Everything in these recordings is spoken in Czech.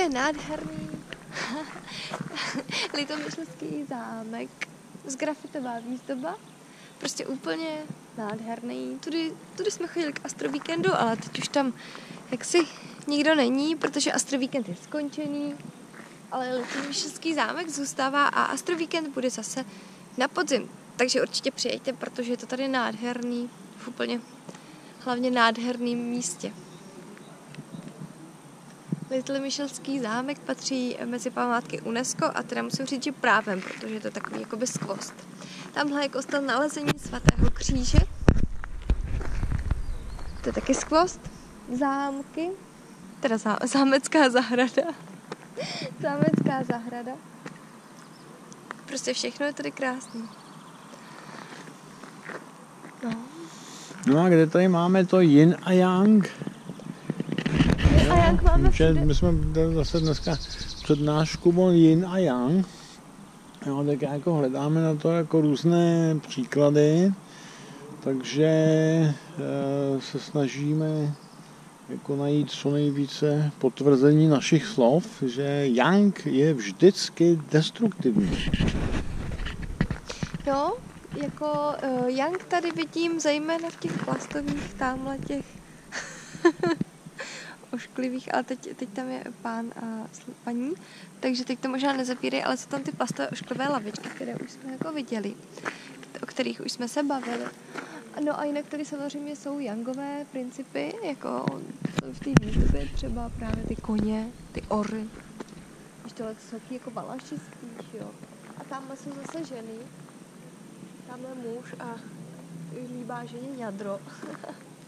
to je nádherný litomyšlenský zámek z grafitová výzdoba. Prostě úplně nádherný. Tudy, tudy jsme chodili k Astro Weekendu, ale teď už tam jaksi nikdo není, protože Astro Weekend je skončený. Ale litomyšlenský zámek zůstává a Astro Weekend bude zase na podzim. Takže určitě přijďte, protože je to tady nádherný, v úplně hlavně nádherným místě. Little Michelský zámek patří mezi památky UNESCO a teda musím říct, že právem, protože je to takový jakoby skvost. Tamhle je kostel nalezení svatého kříže. To je taky skvost. Zámky. Teda zá, zámecká zahrada. zámecká zahrada. Prostě všechno je tady krásný. No. No a kde tady máme to yin a yang? Jak máme Že všude? my jsme zase dneska přednášku o yin a yang. Jo, tak jako hledáme na to jako různé příklady, takže e, se snažíme jako najít co nejvíce potvrzení našich slov, že yang je vždycky destruktivní. No, jako uh, Young tady vidím zejména v těch plastových, tamhle těch ošklivých, ale teď, teď tam je pán a paní, takže teď to možná nezapírají, ale jsou tam ty plastové ošklivé lavičky, které už jsme jako viděli, o kterých už jsme se bavili. No a jinak tady samozřejmě jsou Youngové principy, jako v té výzdobě třeba právě ty koně, ty ory, když tohle jsou jako valaši spíš, jo. A tamhle jsou zase ženy, tamhle muž a líbá ženě jadro.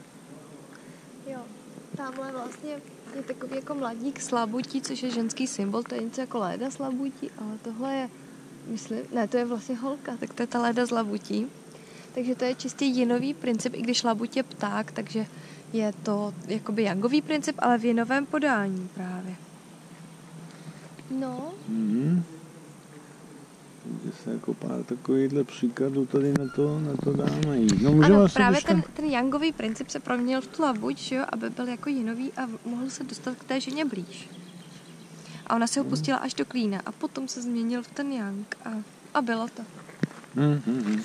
jo, tamhle vlastně je takový jako mladík slabutí, což je ženský symbol, to je něco jako léda slabutí, ale tohle je, myslím, ne, to je vlastně holka, tak to je ta léda slabutí. Takže to je čistě jinový princip, i když labut je pták, takže je to jakoby jangový princip, ale v jinovém podání právě. No, Mhm. Takže se jako pár takovýchhle příkladů tady na to, na to dá najít. No ano, se právě dostat- ten, ten jangový princip se proměnil v tu labuť, že jo, aby byl jako jinový a mohl se dostat k té ženě blíž. A ona se ho pustila až do klína a potom se změnil v ten yang a, a bylo to. Mhm.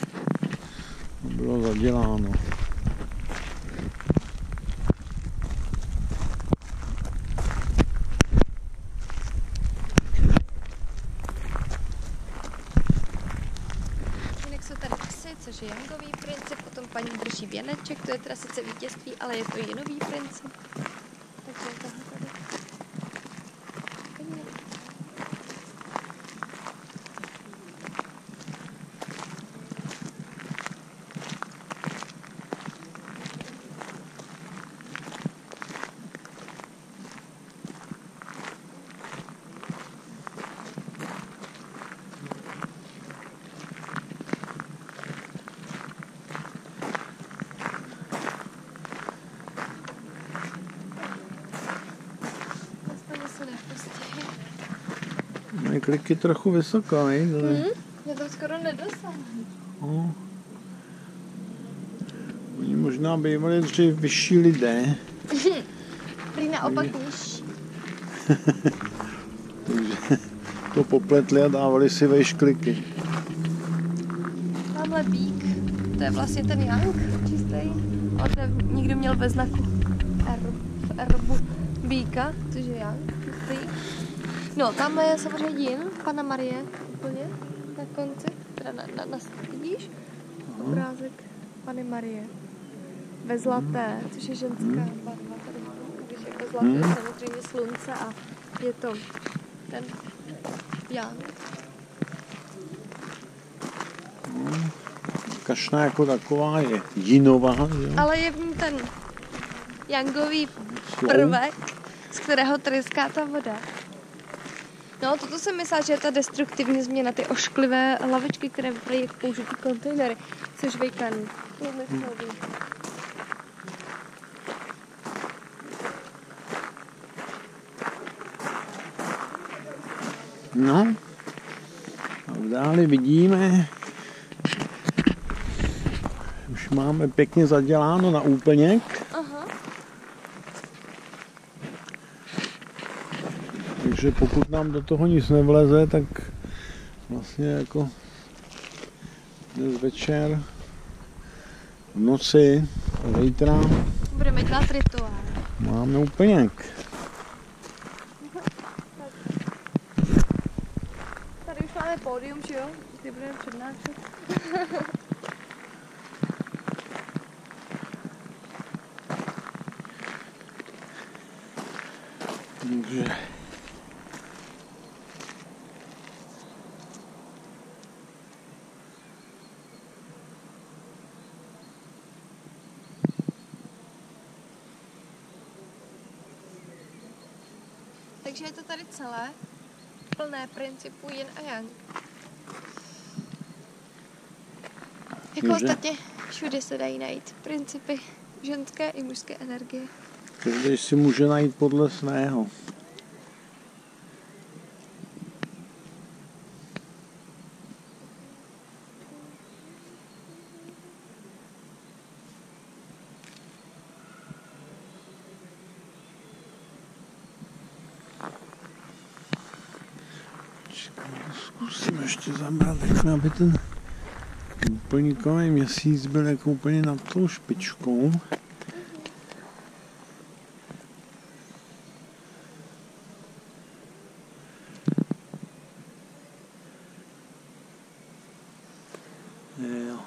To bylo zaděláno. Jinak jsou tady psy, což je jangový princip, potom paní věneček, to je teda sice vítězství, ale je to jinový princip. Takže tohle tady. Pěkně. Aspoň se nepustí. Mají kliky trochu vysoko, ne? Hmm? Já tam skoro nedosáhnu. No. Oni možná bývali dřív vyšší lidé, Prý naopak nižší. takže to popletli a dávali si vejš kliky. Tamhle bík, to je vlastně ten Young čistý. Je, někdo měl ve znaku R, v erbu bíka, což je Young čistý. No, tamhle je samozřejmě Jin, Pana Marie, úplně na konci. Teda na, na, na vidíš? Obrázek Pany Marie. Ve zlaté, což je ženská barva. Tady, když jako zlaté je Hmm. samozřejmě slunce a je to ten Young. Kašna jako taková je jinová, jo? Ale je v ní ten jangový prvek, z kterého tryská ta voda. No, toto jsem myslela, že je ta destruktivní změna, ty ošklivé lavičky, které vypadají jako použitý kontejnery, což vejkaný. Průmyslový. No. A v dáli vidíme, už máme pěkně zaděláno na úplněk, Takže pokud nám do toho nic nevleze, tak vlastně jako dnes večer, v noci, zítra Budeme dělat rituál. máme úplněk. Tady už máme pódium, že jo? Ty budeme přednášet. Takže Takže je to tady celé. Plné principů yin a yang. Jako Může. ostatně všude se dají najít principy ženské i mužské energie. každý si může najít podle svého. Zkusím ještě zabrat, aby ten úplníkový měsíc byl jako úplně nad tou špičkou. Jo.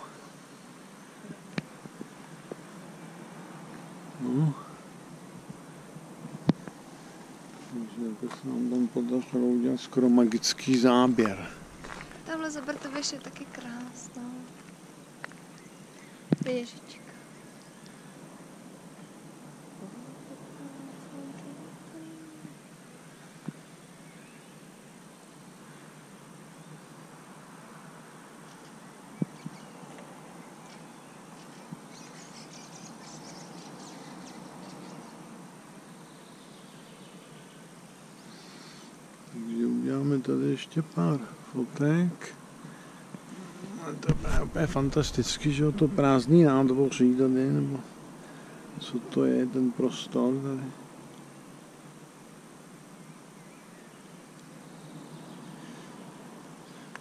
No. Takže jako se nám tam podařilo udělat skoro magický záběr. Tamhle za Bartověš je taky krásná. Věžička. Takže uděláme tady ještě pár fotek. A to je úplně fantastický, že jo, to prázdný nádvoří tady, nebo co to je, ten prostor tady.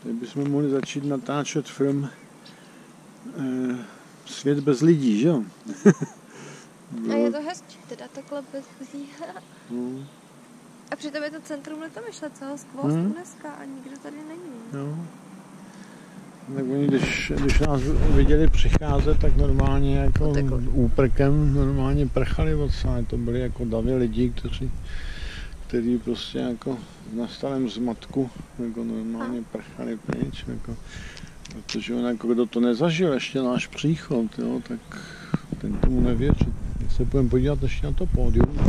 Tady bychom mohli začít natáčet film eh, Svět bez lidí, že jo? A je to hezčí, teda takhle bez lidí. no, A přitom je to centrum letomyšle, celého skvost Hmm. dneska a nikdo tady není. no. Tak oni, když, když nás viděli přicházet, tak normálně jako Utekli. úprkem normálně prchali od. To byli jako davy lidí, kteří, kteří prostě jako v nastalém zmatku jako normálně prchali pryč. Jako, protože on jako kdo to nezažil ještě náš příchod, jo, tak ten tomu nevěří. Když se budeme podívat ještě na to pódium,